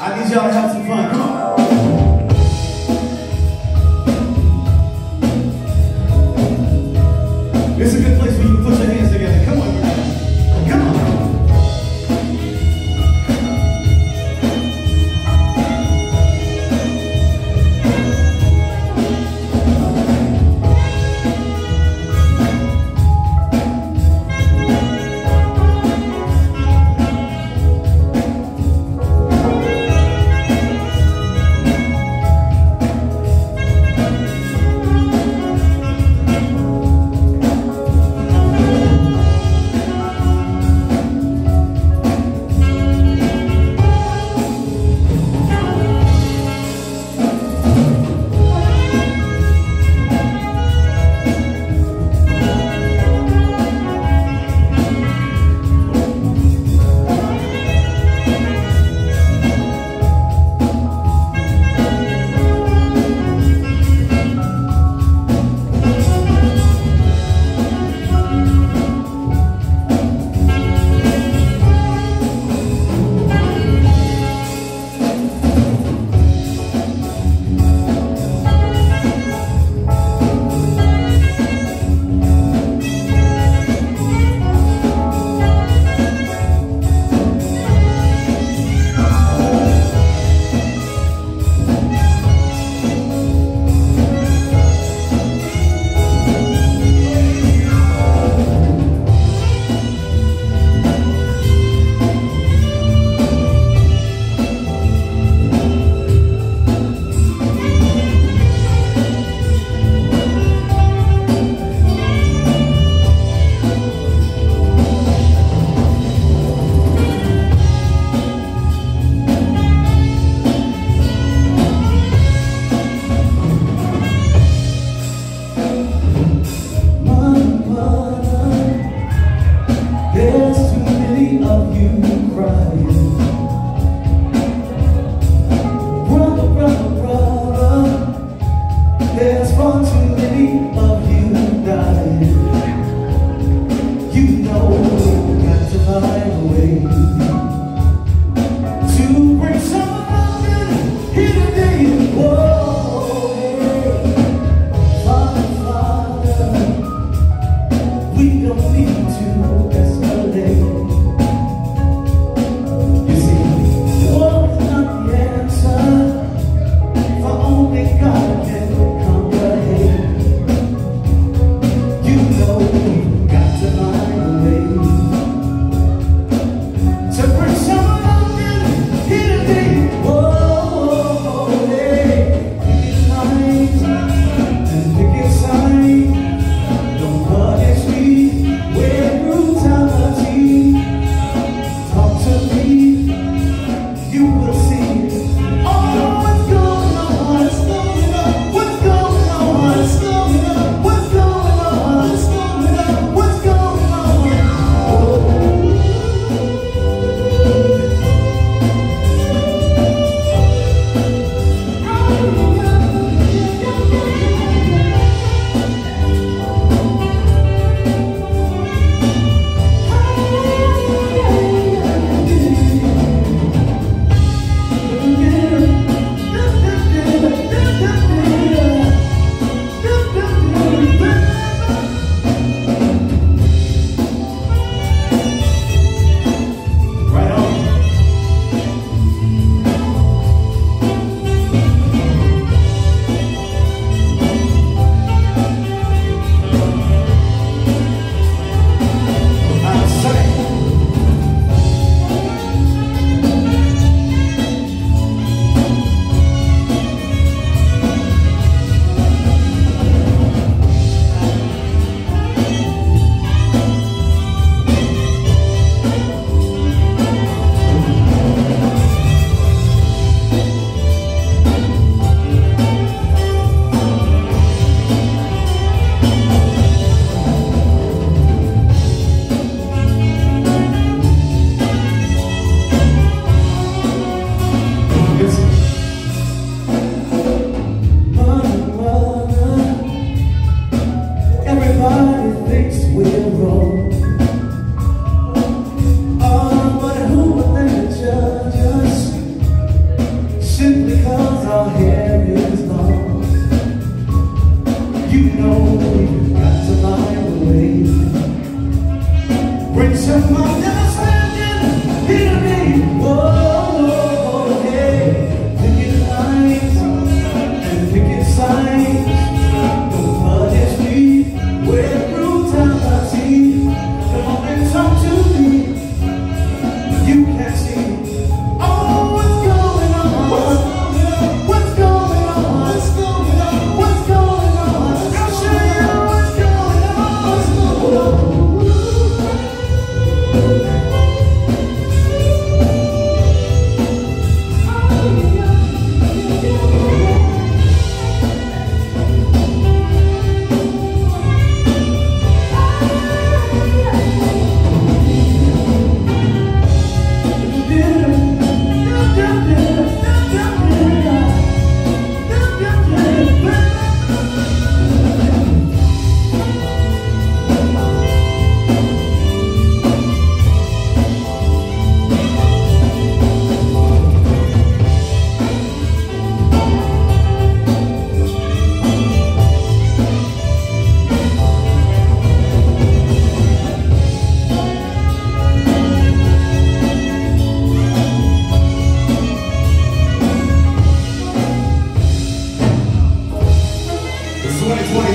I need y'all to have some fun. Come on.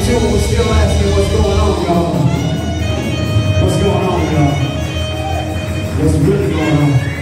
2022 and we're still asking what's going on, y'all. What's going on, y'all? What's really going on?